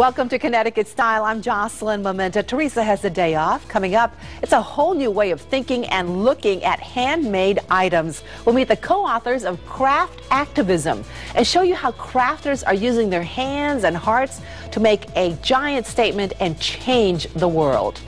Welcome to Connecticut Style. I'm Jocelyn Maminta. Teresa has a day off. Coming up, it's a whole new way of thinking and looking at handmade items. We'll meet the co-authors of Craft Activism and show you how crafters are using their hands and hearts to make a giant statement and change the world.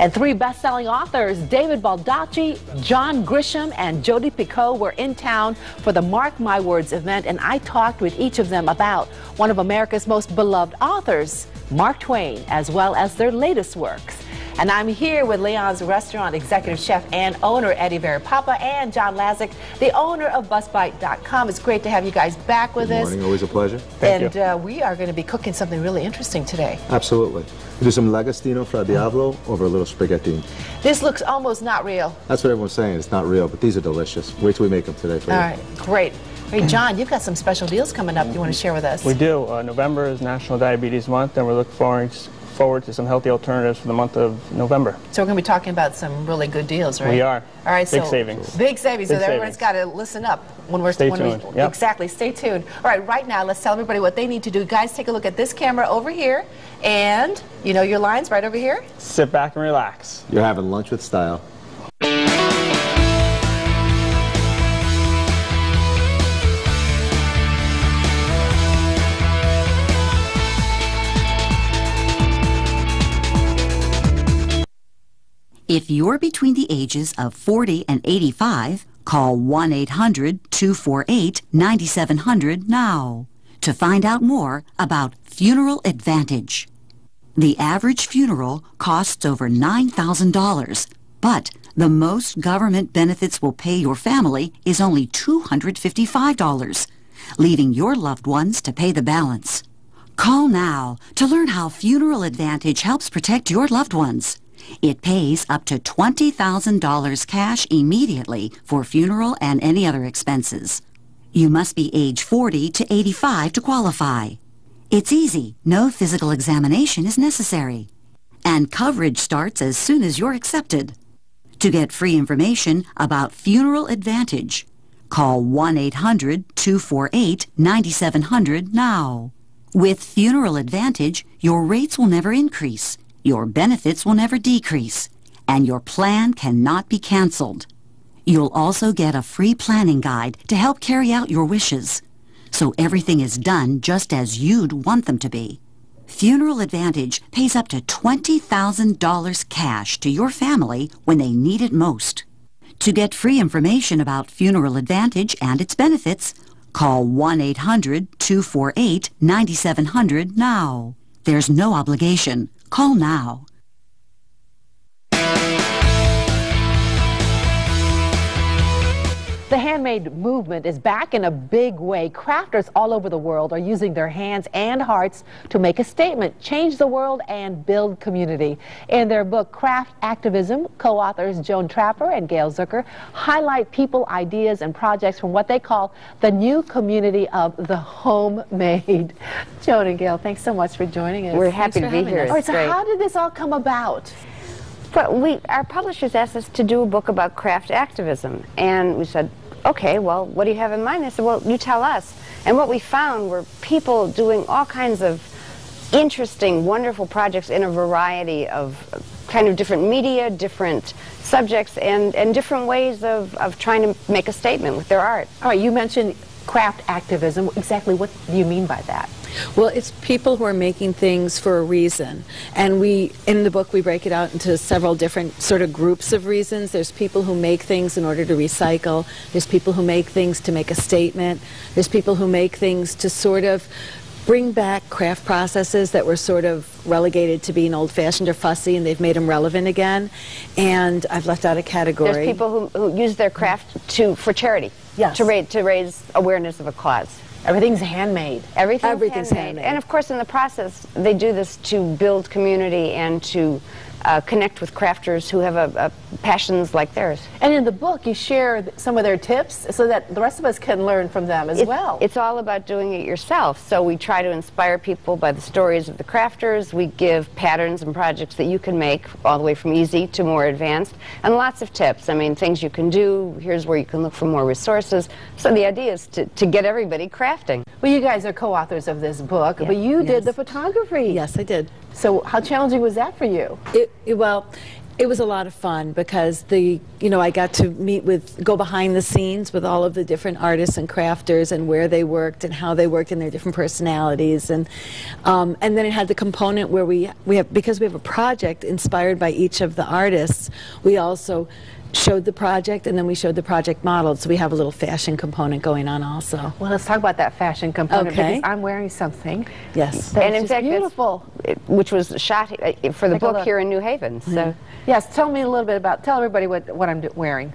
And three best-selling authors, David Baldacci, John Grisham, and Jodi Picoult, were in town for the Mark My Words event, and I talked with each of them about one of America's most beloved authors, Mark Twain, as well as their latest works. And I'm here with Leon's Restaurant executive chef and owner Eddie Veripapa and John Lazick, the owner of BuzzBite.com. It's great to have you guys back with Good us. morning, always a pleasure. Thank and uh, we are going to be cooking something really interesting today. Absolutely. We do some Lagostino fra Diavolo over a little spaghetti. This looks almost not real. That's what everyone's saying. It's not real, but these are delicious. Wait till we make them today for All you. right, great. Hey, John, you've got some special deals coming up you want to share with us. We do. Uh, November is National Diabetes Month, and we're looking forward, forward to some healthy alternatives for the month of November. So we're going to be talking about some really good deals, right? We are. All right, Big so savings. Big savings. Big so everyone's savings. got to listen up when we're Stay when tuned. We, Yep. Exactly. Stay tuned. All right, right now, let's tell everybody what they need to do. Guys, take a look at this camera over here, and you know your lines right over here. Sit back and relax. You're having lunch with style. If you're between the ages of 40 and 85, call 1 800 248 9700 now to find out more about Funeral Advantage. The average funeral costs over $9,000, but the most government benefits will pay your family is only $255, leaving your loved ones to pay the balance. Call now to learn how Funeral Advantage helps protect your loved ones. It pays up to $20,000 cash immediately for funeral and any other expenses. You must be age 40 to 85 to qualify. It's easy. No physical examination is necessary. And coverage starts as soon as you're accepted. To get free information about Funeral Advantage, call 1-800-248-9700 now. With Funeral Advantage, your rates will never increase, your benefits will never decrease, and your plan cannot be canceled. You'll also get a free planning guide to help carry out your wishes, so everything is done just as you'd want them to be. Funeral Advantage pays up to $20,000 cash to your family when they need it most. To get free information about Funeral Advantage and its benefits, call 1-800-248-9700 now. There's no obligation. Call now. The handmade movement is back in a big way. Crafters all over the world are using their hands and hearts to make a statement, change the world, and build community. In their book, Craft Activism, co-authors Joan Tapper and Gale Zucker highlight people, ideas, and projects from what they call the new community of the homemade. Joan and Gale, thanks so much for joining us. We're happy to be here. All right, so how did this all come about? But we, our publishers asked us to do a book about craft activism, and we said, okay, well, what do you have in mind? They said, well, you tell us. And what we found were people doing all kinds of interesting, wonderful projects in a variety of kind of different media, different subjects, and, and different ways of, of trying to make a statement with their art. All right, you mentioned craft activism. Exactly what do you mean by that? Well, it's people who are making things for a reason. And we, in the book, we break it out into several different sort of groups of reasons. There's people who make things in order to recycle. There's people who make things to make a statement. There's people who make things to sort of bring back craft processes that were sort of relegated to being old-fashioned or fussy, and they've made them relevant again. And I've left out a category. There's people who, who use their craft to, for charity, Yes. to, raise, to raise awareness of a cause. Everything's handmade. Everything's, Everything's handmade. handmade. And of course, in the process, they do this to build community and to uh, connect with crafters who have a, a passions like theirs. And in the book, you share some of their tips so that the rest of us can learn from them as It's- well. It's all about doing it yourself. So we try to inspire people by the stories of the crafters. We give patterns and projects that you can make all the way from easy to more advanced and lots of tips. I mean, things you can do. Here's where you can look for more resources. So the idea is to, to get everybody crafting. well, you guys are co-authors of this book, but you did the photography. Yes, I did. So how challenging was that for you? It, it- well, it was a lot of fun because the you know I got to meet with go behind the scenes with all of the different artists and crafters and where they worked and how they worked and their different personalities and um, and then it had the component where we we have because we have a project inspired by each of the artists. We also showed the project and then we showed the project model so we have a little fashion component going on also. Well, let's talk about that fashion component Okay. because I'm wearing something. Yes. That's and in fact, beautiful. it- which was shot uh, for the Take book here in New Haven. So. Yes, tell me a little bit about. Tell everybody what what I'm wearing.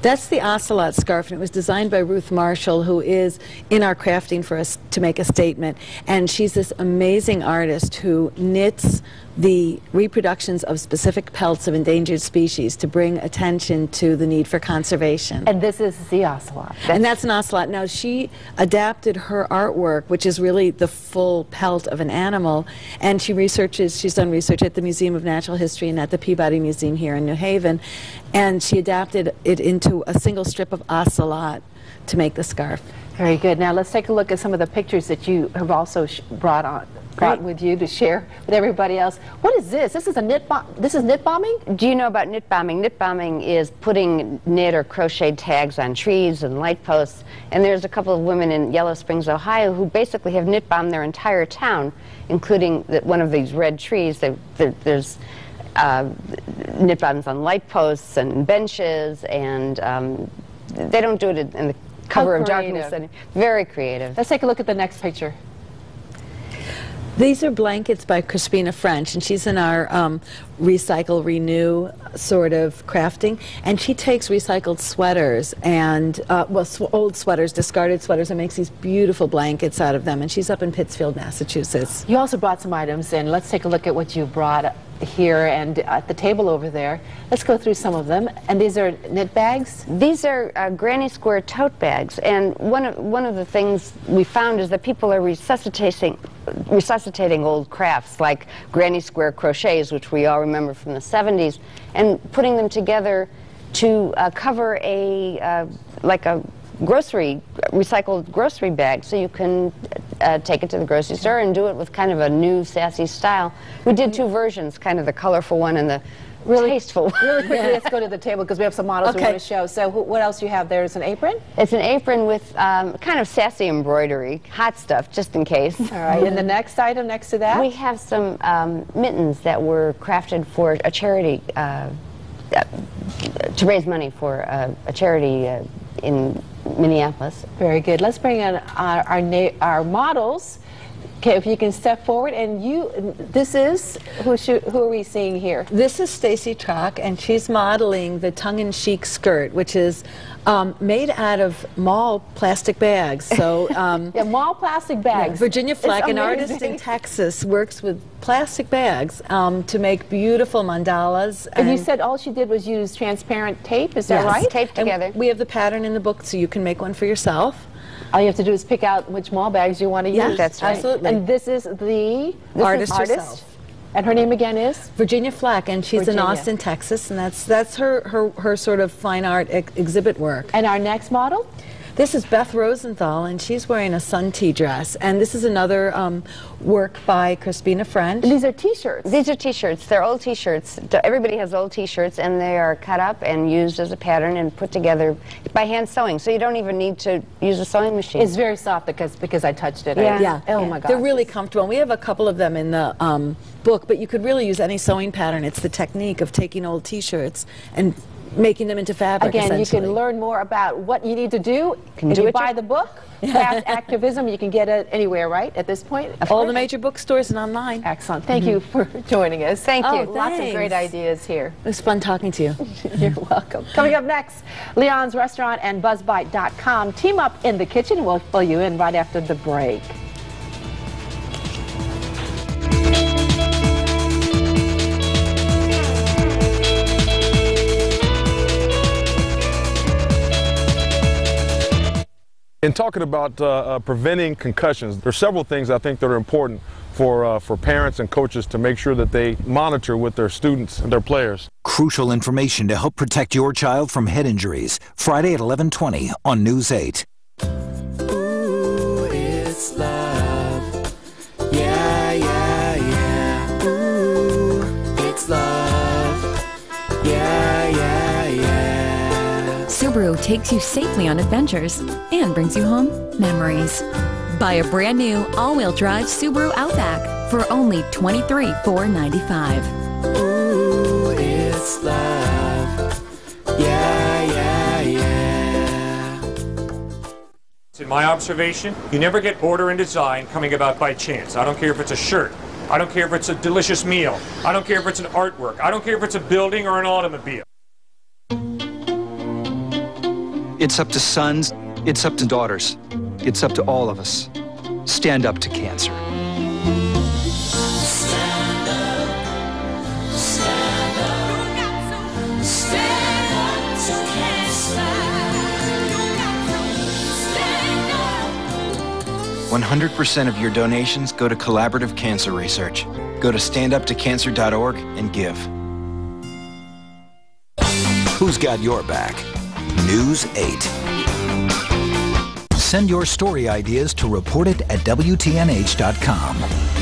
That's the ocelot scarf, and it was designed by Ruth Marshall, who is in our crafting for us to make a statement. And she's this amazing artist who knits the reproductions of specific pelts of endangered species to bring attention to the need for conservation. And this is the ocelot. and that's an ocelot. Now, she adapted her artwork, which is really the full pelt of an animal, and she researches, she's done research at the Museum of Natural History and at the Peabody Museum here in New Haven, and she adapted it into a single strip of ocelot to make the scarf. Very good. Now let's take a look at some of the pictures that you have also sh- brought on, brought Great. with you to share with everybody else. What is this? This is a knit bomb. This is knit bombing. Do you know about knit bombing? Knit bombing is putting knit or crocheted tags on trees and light posts. And there's a couple of women in Yellow Springs, Ohio, who basically have knit bombed their entire town, including the, one of these red trees. They, there, there's uh, knit bombs on light posts and benches, and um, they don't do it in the cover of darkness. Very creative. Let's take a look at the next picture. These are blankets by Crispina French, and she's in our um, recycle, renew sort of crafting. And she takes recycled sweaters and, uh, well, sw- old sweaters, discarded sweaters, and makes these beautiful blankets out of them. And she's up in Pittsfield, Massachusetts. You also brought some items in. Let's take a look at what you brought here and at the table over there. Let's go through some of them. And these are knit bags. These are uh, granny square tote bags, and one of, one of the things we found is that people are resuscitating, resuscitating old crafts like granny square crochets, which we all remember from the 70s, and putting them together to uh, cover a, uh, like a grocery, recycled grocery bag, so you can uh, take it to the grocery store and do it with kind of a new sassy style. We did two versions, kind of the colorful one and the really tasteful. Really quickly, let's go to the table because we have some models we want to show. So wh- what else you have there is an apron. It's an apron with um, kind of sassy embroidery, hot stuff, just in case. All right. And the next item next to that. We have some um, mittens that were crafted for a charity, uh, uh, to raise money for uh, a charity uh, in Minneapolis. Very good. Let's bring in our our, our models. Okay, if you can step forward, and you. This is who should, who are we seeing here? This is Stacy Trock, and she's modeling the tongue-in-cheek skirt, which is um, made out of mall plastic bags. So um, Yeah, mall plastic bags. Virginia It's Flack, an artist in Texas, works with plastic bags um, to make beautiful mandalas. And you said all she did was use transparent tape. Is that Yes. right? Taped And together. we have the pattern in the book, so you can make one for yourself. All you have to do is pick out which mall bags you want to Yes, use. that's right. absolutely. And this is the this Artist is artist. herself. And her name again is? Virginia Flack, and she's Virginia. in Austin, Texas, and that's that's her her, her sort of fine art ex- exhibit work. And our next model? This is Beth Rosenthal, and she's wearing a sun tea dress. And this is another um, work by Crispina French. These are T-shirts. These are t-shirts. They're old t-shirts. Everybody has old t-shirts, and they are cut up and used as a pattern and put together by hand sewing. So you don't even need to use a sewing machine. It's very soft because because I touched it. I- Yeah. Yeah. Oh my God. They're really comfortable. And we have a couple of them in the um, book, but you could really use any sewing pattern. It's the technique of taking old T-shirts and making them into fabric. Again, you can learn more about what you need to do. Can if do you it buy your- the book, Craft Activism, you can get it anywhere, right? At this point. all the major bookstores and online. Excellent. Thank you mm-hmm. for joining us. Thank Oh, you. Lots of great ideas here. It was fun talking to you. You're welcome. Coming up next, Leon's Restaurant and BuzzBite.com team up in the kitchen. We'll fill you in right after the break. In talking about uh, uh, preventing concussions, there are several things I think that are important for, uh, for parents and coaches to make sure that they monitor with their students and their players. Crucial information to help protect your child from head injuries. Friday at 11:20 on News 8. Subaru takes you safely on adventures and brings you home memories. Buy a brand new all-wheel drive Subaru Outback for only $23,495. Ooh, it's love. Yeah, yeah, yeah. In my observation, you never get order and design coming about by chance. I don't care if it's a shirt. I don't care if it's a delicious meal. I don't care if it's an artwork. I don't care if it's a building or an automobile. It's up to sons, it's up to daughters, it's up to all of us. Stand up to cancer. Stand up. 100% of your donations go to collaborative cancer research. Go to standuptocancer.org and give. Who's got your back? News 8. Send your story ideas to report it at WTNH.com.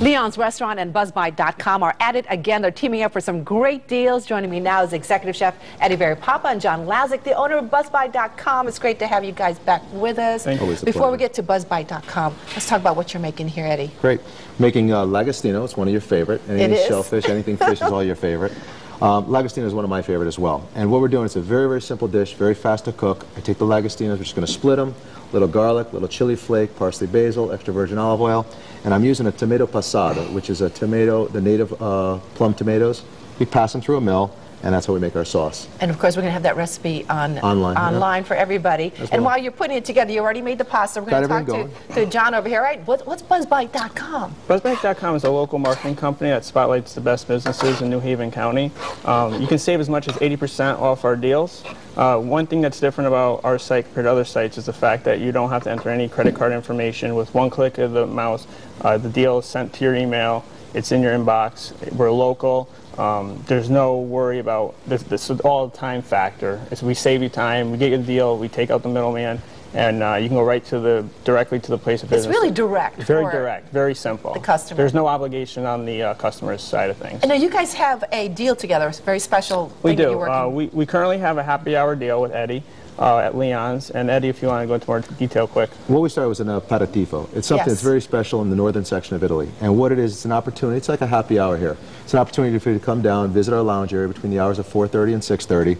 Leon's Restaurant and BuzzBite.com are at it again. They're teaming up for some great deals. Joining me now is Executive Chef Eddie Barry Papa and John Lazick, the owner of BuzzBite.com. It's great to have you guys back with us. Thank you. Before we get to BuzzBite.com, let's talk about what you're making here, Eddie. Great. Making uh, Lagostino. It's one of your favorite. Anything shellfish, anything fish is all your favorite. Um, Lagostino is one of my favorite as well. And what we're doing, it's a very, very simple dish, very fast to cook. I take the Lagostinos, we're just going to split them, little garlic, little chili flake, parsley basil, extra virgin olive oil, and I'm using a tomato passata, which is a tomato, the native uh, plum tomatoes. We pass them through a mill, and that's how we make our sauce. And of course, we're going to have that recipe on Online, yeah. for everybody. As And well. while you're putting it together, you already made the pasta. We're Got going to talk to, to John over here. Right? What, what's BuzzBite.com? BuzzBank.com is a local marketing company that spotlights the best businesses in New Haven County. Um, you can save as much as 80% off our deals. Uh, one thing that's different about our site compared to other sites is the fact that you don't have to enter any credit card information. With one click of the mouse, uh, the deal is sent to your email. It's in your inbox. We're local. Um, there's no worry about this. This is all time factor. It's we save you time. We get you the deal. We take out the middleman, and uh, you can go right to the directly to the place of business. It's really direct. Very direct, very simple. the customer. There's no obligation on the uh, customer's side of things. And now you guys have a deal together. It's a very special We do. Uh, we, we currently have a happy hour deal with Eddie uh, at Leon's. And Eddie, if you want to go into more detail quick. What we started was an aperitivo. It's something Yes. that's very special in the northern section of Italy. And what it is, it's an opportunity. It's like a happy hour here. It's an opportunity for you to come down, visit our lounge area between the hours of 4:30 and 6:30,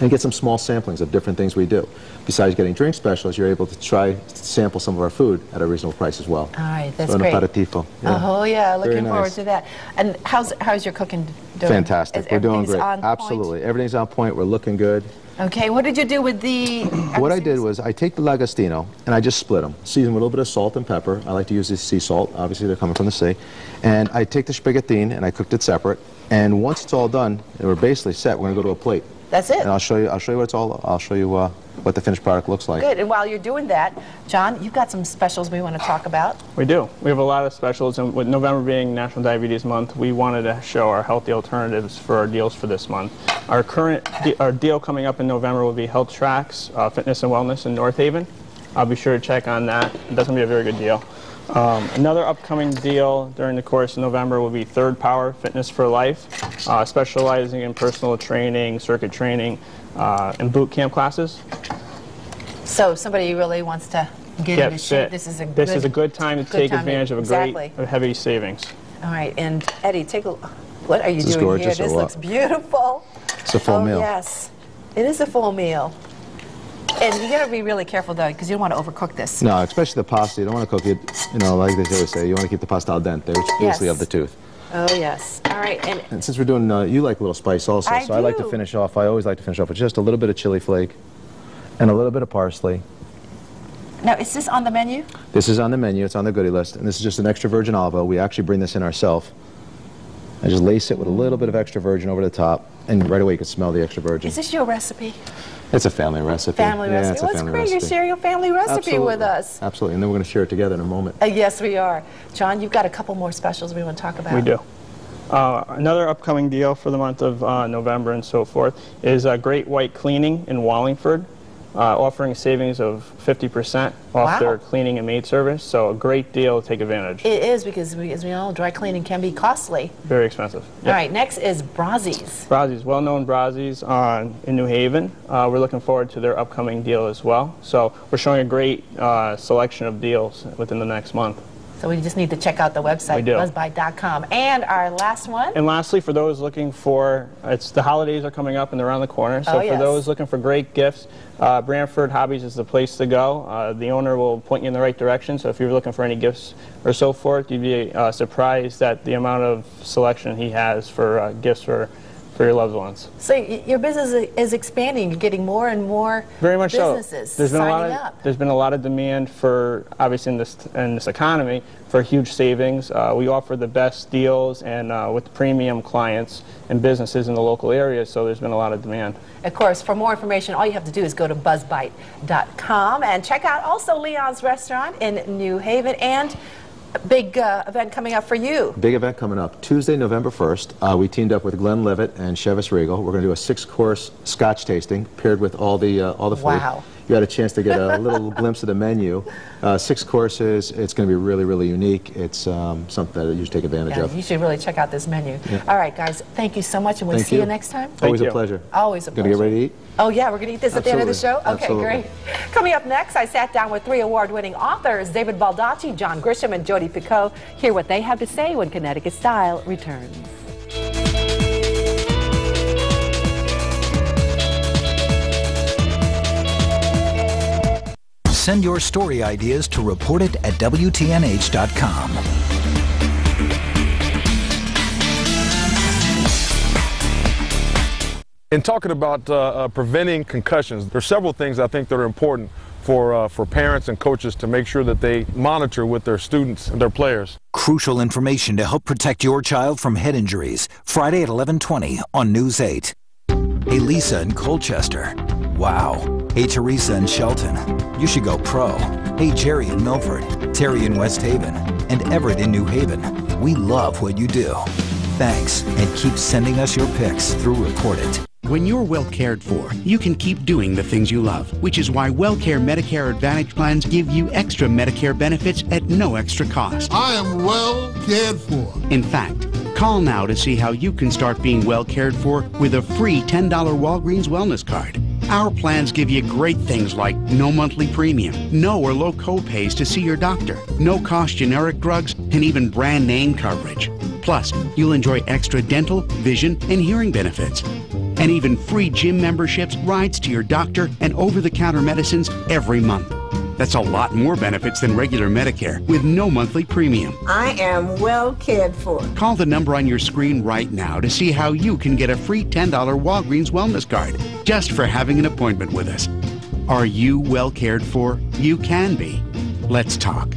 and get some small samplings of different things we do. Besides getting drink specials, you're able to try to sample some of our food at a reasonable price as well. All right, that's so an great. aperitivo. yeah. Oh yeah, Very looking forward to that. And how's how's your cooking doing? Fantastic. Is We're doing great. on point? Absolutely. Everything's on point. We're looking good. Okay, what did you do with the? What I did was I take the Lagostino and I just split them, season with a little bit of salt and pepper. I like to use this sea salt. Obviously, they're coming from the sea. And I take the spaghettine and I cooked it separate. And once it's all done, and we're basically set, we're going to go to a plate. That's it. And I'll show you. I'll show you what it's all. I'll show you uh, what the finished product looks like. Good. And while you're doing that, John, you've got some specials we want to talk about. We do. We have a lot of specials, and with November being National Diabetes Month, we wanted to show our healthy alternatives for our deals for this month. Our current our deal coming up in November will be Health Tracks uh, Fitness and Wellness in North Haven. I'll be sure to check on that. That's going to be a very good deal. Um, another upcoming deal during the course of November will be Third Power Fitness for Life, uh, specializing in personal training, circuit training, uh, and boot camp classes. So somebody really wants to get Get into shape, this is a this good, is a good time to good take time to- advantage of a exactly. great, a heavy savings. All right, and Eddie, take a. look. What are you This doing here? This looks beautiful. It's a full oh, meal. Yes, it is a full meal. And you got to be really careful though, because you don't want to overcook this. No, especially the pasta. You don't want to cook it. You know, like they always say, you want to keep the pasta al dente, which is basically Yes. of the tooth. Oh yes. All right, and And since we're doing, uh, you like a little spice also, I so I like to finish off. I always like to finish off with just a little bit of chili flake and a little bit of parsley. now is this on the menu? This is on the menu. It's on the goodie list, and this is just an extra virgin olive oil. We actually bring this in ourselves. I just lace it with a little bit of extra virgin over the top. and right away you can smell the extra virgin. Is this your recipe? It's a family recipe. Family yeah, recipe. It's a well, it's family great. recipe. You're sharing your family recipe Absolutely. with us. Absolutely, and then we're going to share it together in a moment. Uh, yes, we are. John, you've got a couple more specials we want to talk about. We do. Uh, another upcoming deal for the month of uh, November and so forth is uh, Great White Cleaning in Wallingford, uh, offering savings of 50% off Wow. their cleaning and maid service. So a great deal to take advantage. It is because, we, as we all know, dry cleaning can be costly. Very expensive. All right, next is Brazzi's. Brazzi's, well-known Brazzi's uh, in New Haven. Uh, we're looking forward to their upcoming deal as well. So we're showing a great uh, selection of deals within the next month. So we just need to check out the website, We buzzbite.com. And our last one. And lastly, for those looking for, it's the holidays are coming up and they're around the corner. So Oh, for those looking for great gifts, uh, Branford Hobbies is the place to go. Uh, the owner will point you in the right direction. So if you're looking for any gifts or so forth, you'd be uh, surprised at the amount of selection he has for uh, gifts for, for your loved ones. So y- your business is expanding. You're getting more and more Very much businesses so. There's been a signing lot of, up. There's been a lot of demand for, obviously in this in this economy, for huge savings. Uh, we offer the best deals and uh, with premium clients and businesses in the local area. So there's been a lot of demand. Of course, for more information, all you have to do is go to buzzbite.com and check out also Leon's Restaurant in New Haven and big uh, event coming up for you. Big event coming up Tuesday, November 1st. Uh, we teamed up with Glenlivet and Chivas Regal. We're going to do a six-course Scotch tasting paired with all the uh, all the food. Wow. You had a chance to get a little glimpse of the menu. Uh, six courses. It's going to be really, really unique. It's um, something that you should take advantage Yeah, of. you should really check out this menu. Yeah. All right, guys, thank you so much, and we'll Thank see you. you. next time. Always a pleasure. Always a pleasure. Gonna get ready to eat? Oh, yeah, we're going to eat this at the end of the show? Okay, Absolutely. great. Coming up next, I sat down with three award winning authors David Baldacci, John Grisham, and Jodi Picoult. Hear what they have to say when Connecticut Style returns. Send your story ideas to report it at WTNH.com. In talking about uh, uh, preventing concussions, there are several things I think that are important for, uh, for parents and coaches to make sure that they monitor with their students and their players. Crucial information to help protect your child from head injuries. Friday at 11:20 on News 8. Hey Lisa in Colchester. Wow. Hey Teresa and Shelton. You should go pro. Hey Jerry in Milford, Terry in West Haven, and Everett in New Haven. We love what you do. Thanks, and keep sending us your pics through Report It. When you're well cared for, you can keep doing the things you love, which is why WellCare Medicare Advantage plans give you extra Medicare benefits at no extra cost. I am well cared for. In fact, call now to see how you can start being well cared for with a free $10 Walgreens Wellness Card. Our plans give you great things like no monthly premium, no or low copays to see your doctor, no cost generic drugs, and even brand name coverage. Plus, you'll enjoy extra dental, vision, and hearing benefits. And even free gym memberships, rides to your doctor, and over the counter medicines every month. That's a lot more benefits than regular Medicare with no monthly premium. I am well cared for. Call the number on your screen right now to see how you can get a free $10 Walgreens Wellness Card just for having an appointment with us. Are you well cared for? You can be. Let's talk.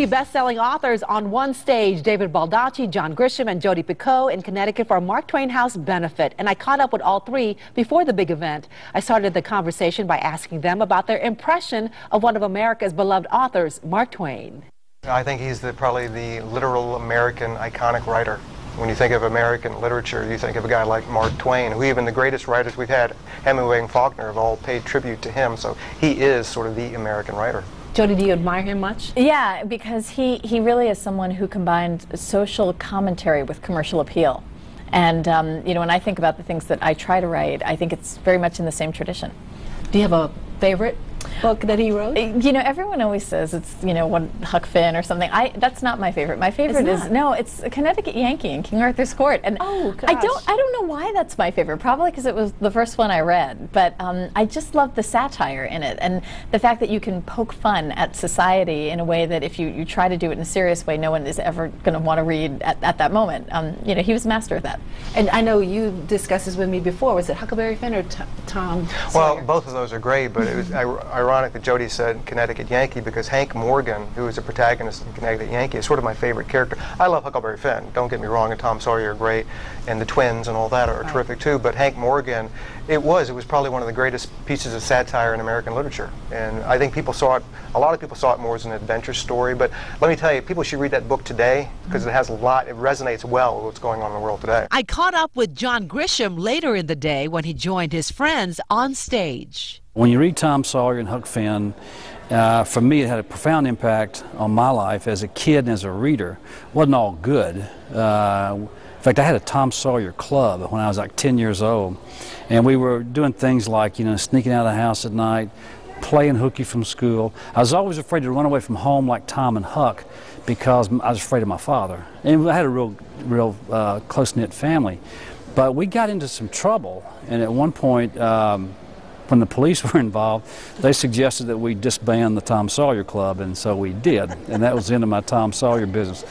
Three best-selling authors on one stage, David Baldacci, John Grisham, and Jodi Picoult in Connecticut for a Mark Twain House benefit. And I caught up with all three before the big event. I started the conversation by asking them about their impression of one of America's beloved authors, Mark Twain. I think he's the, probably the literal American iconic writer. When you think of American literature, you think of a guy like Mark Twain, who even the greatest writers we've had, Hemingway and Faulkner, have all paid tribute to him. So he is sort of the American writer. Jodi, do you admire him much? Yeah, because he, he really is someone who combined social commentary with commercial appeal. And, um, you know, when I think about the things that I try to write, I think it's very much in the same tradition. Do you have a favorite book that he wrote? You know, everyone always says it's you know one Huck Finn or something. I that's not my favorite. My favorite is not? no, it's a Connecticut Yankee in King Arthur's Court. And Oh, I don't I don't know why that's my favorite. Probably because it was the first one I read. But um, I just love the satire in it and the fact that you can poke fun at society in a way that if you, you try to do it in a serious way, no one is ever going to want to read at, at that moment. Um, you know, he was a master of that. And I know you discussed this with me before. Was it Huckleberry Finn or T- Tom? Well, both of those are great, but it was ir- ironic that Jodi said Connecticut Yankee because Hank Morgan, who is a protagonist in Connecticut Yankee, is sort of my favorite character. I love Huckleberry Finn, don't get me wrong, and Tom Sawyer are great, and the twins and all that are terrific too, but Hank Morgan, it was, it was probably one of the greatest pieces of satire in American literature. And I think people saw it, a lot of people saw it more as an adventure story, but let me tell you, people should read that book today because it has a lot, it resonates well with what's going on in the world today. I caught up with John Grisham later in the day when he joined his friends on stage. When you read Tom Sawyer and Huck Finn, uh, for me, it had a profound impact on my life as a kid and as a reader. It wasn't all good. Uh, in fact, I had a Tom Sawyer club when I was like 10 years old, and we were doing things like, you know, sneaking out of the house at night, playing hooky from school. I was always afraid to run away from home like Tom and Huck because I was afraid of my father. And I had a real, real uh, close knit family. But we got into some trouble, and at one point, um, when the police were involved, they suggested that we disband the Tom Sawyer Club, and so we did. And that was the end of my Tom Sawyer business.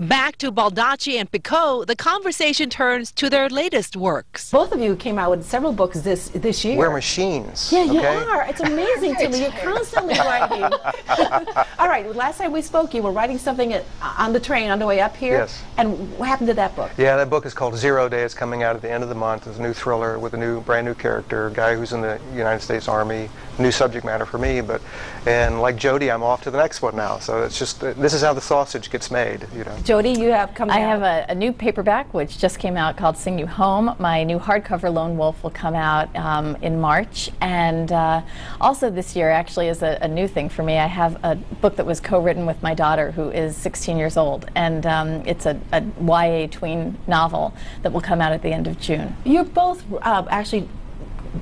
Back to Baldacci and Picoult, the conversation turns to their latest works. Both of you came out with several books this this year. We're machines. Yeah, you are. It's amazing to me. You're constantly writing. All right. Last time we spoke, you were writing something at, on the train on the way up here. Yes. And what happened to that book? Yeah, that book is called Zero Day. It's coming out at the end of the month. It's a new thriller with a new, brand new character, a guy who's in the United States Army. New subject matter for me, but and like Jodi, I'm off to the next one now. So it's just this is how the sausage gets made, you know. Jodi, you have come. I have a, a new paperback which just came out called Sing You Home. My new hardcover Lone Wolf will come out um, in March. And uh, also this year, actually, is a, a new thing for me. I have a book that was co written with my daughter, who is 16 years old. And um, it's a, a YA tween novel that will come out at the end of June. You're both uh, actually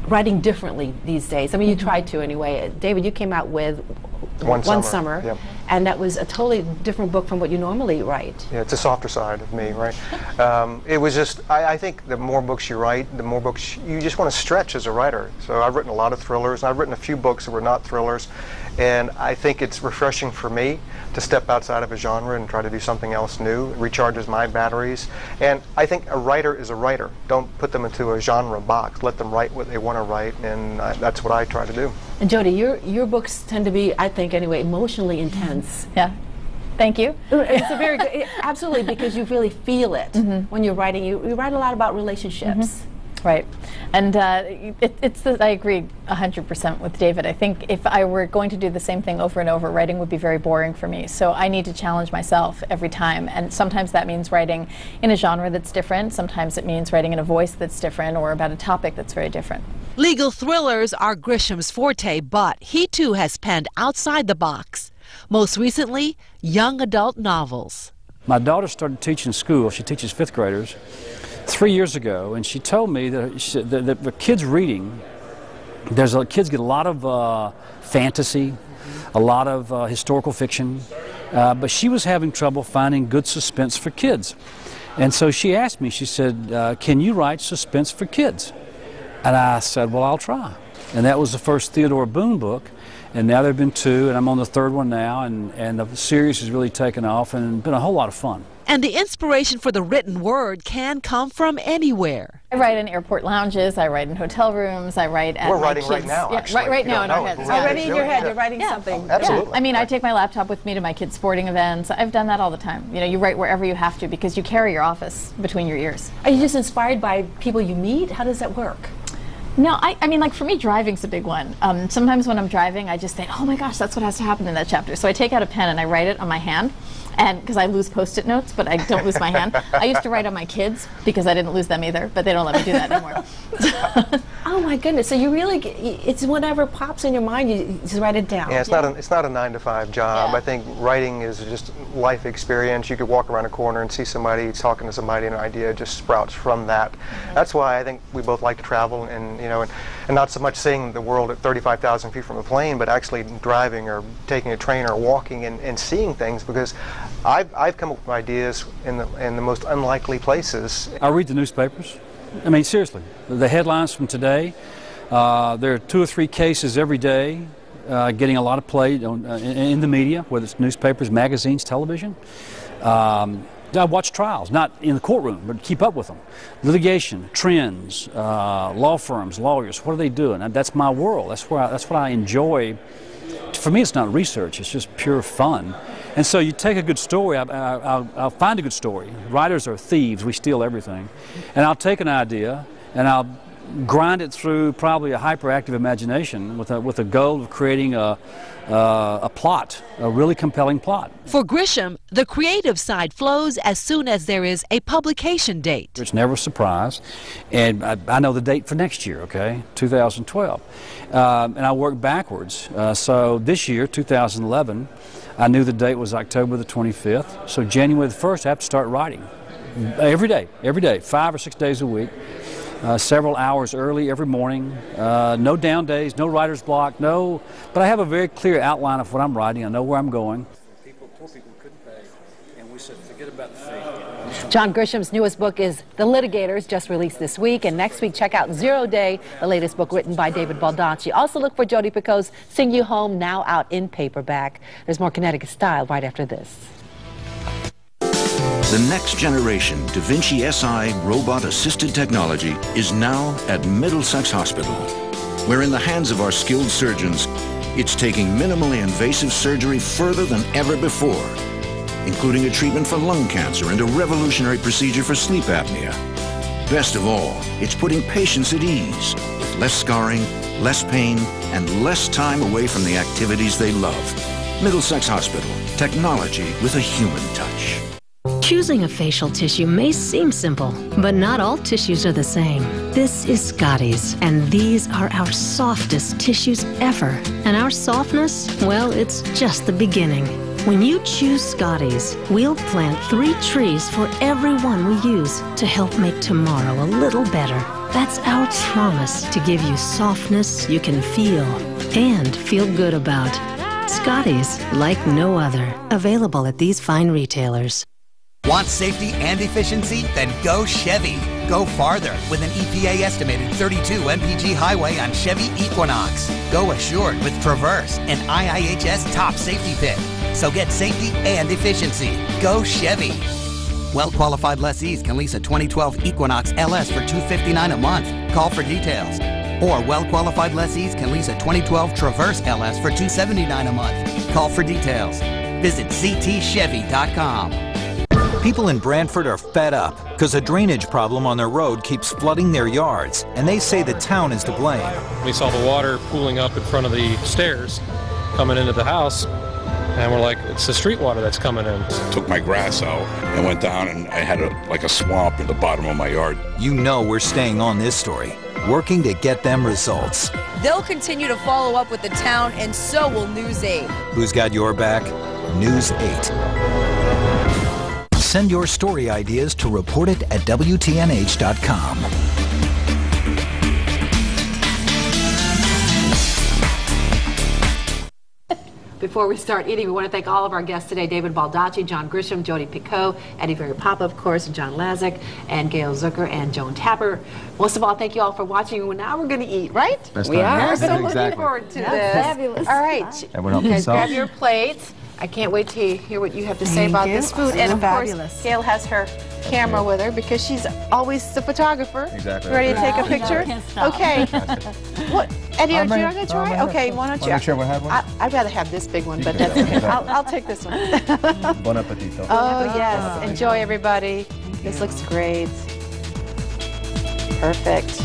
writing differently these days. I mean, you tried to anyway. David, you came out with One Summer, summer yep. and that was a totally different book from what you normally write. Yeah, it's a softer side of me, right? Um, it was just, I, I think the more books you write, the more books you just want to stretch as a writer. So I've written a lot of thrillers, and I've written a few books that were not thrillers, and I think it's refreshing for me to step outside of a genre and try to do something else new. It recharges my batteries, and I think a writer is a writer. Don't put them into a genre box. Let them write what they want to write, and uh, that's what I try to do. And Jodi, your your books tend to be, I think anyway, emotionally intense. Yeah. Thank you. Uh, it's a very good, absolutely, because you really feel it mm-hmm. when you're writing. You, you write a lot about relationships. Mm-hmm. Right. And uh, it, it's the, I agree 100% with David. I think if I were going to do the same thing over and over, writing would be very boring for me. So I need to challenge myself every time. And sometimes that means writing in a genre that's different. Sometimes it means writing in a voice that's different or about a topic that's very different. Legal thrillers are Grisham's forte, but he too has penned outside the box. Most recently, young adult novels. My daughter started teaching school. She teaches fifth graders three years ago, and she told me that, she, that, that the kids reading, there's a, kids get a lot of uh, fantasy, a lot of uh, historical fiction, uh, but she was having trouble finding good suspense for kids. And so she asked me, she said, uh, Can you write suspense for kids? And I said, Well, I'll try. And that was the first Theodore Boone book. And now there have been two, and I'm on the third one now, and, and the series has really taken off and been a whole lot of fun. And the inspiration for the written word can come from anywhere. I write in airport lounges, I write in hotel rooms, I write at We're my writing right now, Yeah, actually. right, right now in our know heads. Already in your head, it. you're writing Yeah. something. Absolutely. I mean, I take my laptop with me to my kids' sporting events. I've done that all the time. You know, you write wherever you have to because you carry your office between your ears. Are you just inspired by people you meet? How does that work? No, I, I mean, like for me, driving's a big one. Um, sometimes when I'm driving, I just think, oh my gosh, that's what has to happen in that chapter. So I take out a pen and I write it on my hand. And because I lose post-it notes, but I don't lose my hand. I used to write on my kids because I didn't lose them either, but they don't let me do that anymore. Oh my goodness! So you really, it's whatever pops in your mind, you just write it down. Yeah, it's not a, it's not a nine to five job. I think writing is just life experience. You could walk around a corner and see somebody talking to somebody, and an idea just sprouts from that. Mm-hmm. That's why I think we both like to travel, and you know, and, and not so much seeing the world at 35,000 feet from a plane, but actually driving or taking a train or walking and, and seeing things. Because I've, I've come up with ideas in the in the most unlikely places. I read the newspapers. I mean, seriously, the headlines from today. Uh, there are two or three cases every day uh, getting a lot of play on, uh, in, the media, whether it's newspapers, magazines, television. Um, I watch trials, not in the courtroom, but keep up with them. Litigation, trends, uh, law firms, lawyers, what are they doing? And that's my world. That's, where I, that's what I enjoy. For me, it's not research, it's just pure fun. And so you take a good story, I, I, I'll, I'll find a good story. Writers are thieves, we steal everything. And I'll take an idea and I'll grind it through probably a hyperactive imagination with a, with a goal of creating a, uh, a plot, a really compelling plot. For Grisham, the creative side flows as soon as there is a publication date. It's never a surprise. And I, I know the date for next year, okay, 2012. Um, and I work backwards. Uh, so this year, 2011, I knew the date was October the 25th. So January the 1st, I have to start writing. Every day, every day, five or six days a week. Uh, several hours early every morning. Uh, no down days, no writer's block, no. But I have a very clear outline of what I'm writing. I know where I'm going. People, poor people couldn't pay, and we said, forget about the fee. John Grisham's newest book is The Litigators, just released this week. And next week, check out Zero Day, the latest book written by David Baldacci. Also, look for Jodi Picoult's Sing You Home, now out in paperback. There's more Connecticut style right after this. The next generation Da Vinci SI robot assisted technology is now at Middlesex Hospital, where in the hands of our skilled surgeons, it's taking minimally invasive surgery further than ever before, including a treatment for lung cancer and a revolutionary procedure for sleep apnea. Best of all, it's putting patients at ease with less scarring, less pain, and less time away from the activities they love. Middlesex Hospital, technology with a human touch. Choosing a facial tissue may seem simple, but not all tissues are the same. This is Scotties, and these are our softest tissues ever. And our softness, well, it's just the beginning. When you choose Scotties, we'll plant three trees for every one we use to help make tomorrow a little better. That's our promise to give you softness you can feel and feel good about. Scotties, like no other. Available at these fine retailers. Want safety and efficiency? Then go Chevy. Go farther with an EPA estimated 32 mpg highway on Chevy Equinox. Go assured with Traverse, an IIHS top safety pick. So get safety and efficiency. Go Chevy. Well qualified lessees can lease a 2012 Equinox LS for 259 a month. Call for details. Or well qualified lessees can lease a 2012 Traverse LS for 279 a month. Call for details. Visit ctchevy.com. People in Branford are fed up because a drainage problem on their road keeps flooding their yards, and they say the town is to blame. We saw the water pooling up in front of the stairs coming into the house, and we're like, it's the street water that's coming in. Took my grass out and went down, and I had a, like a swamp at the bottom of my yard. You know we're staying on this story, working to get them results. They'll continue to follow up with the town, and so will News 8. Who's got your back? News 8. Send your story ideas to report it at WTNH.com. Before we start eating, we want to thank all of our guests today David Baldacci, John Grisham, Jodi Picoult, Eddie Papa, of course, and John Lazick, and Gale Zucker, and Joan Tapper. Most of all, thank you all for watching. Well, now we're going to eat, right? Best we time are. ever. So looking forward to Yeah, this. fabulous. All right. Everyone help You guys themselves. grab your plates. I can't wait to hear what you have to say Thank about you. this food. This And of fabulous. course, Gale has her camera with her because she's always the photographer. Exactly. Ready to take a Yeah. picture? Can't stop. Okay. what? Eddie, I'm are you ready. going to try? Okay, why don't you? Wanna make sure we have one? I, I'd rather have this big one, You but that's okay. I'll, I'll take this one. Bon appetito. Oh, yes. Enjoy, everybody. This looks great. Perfect.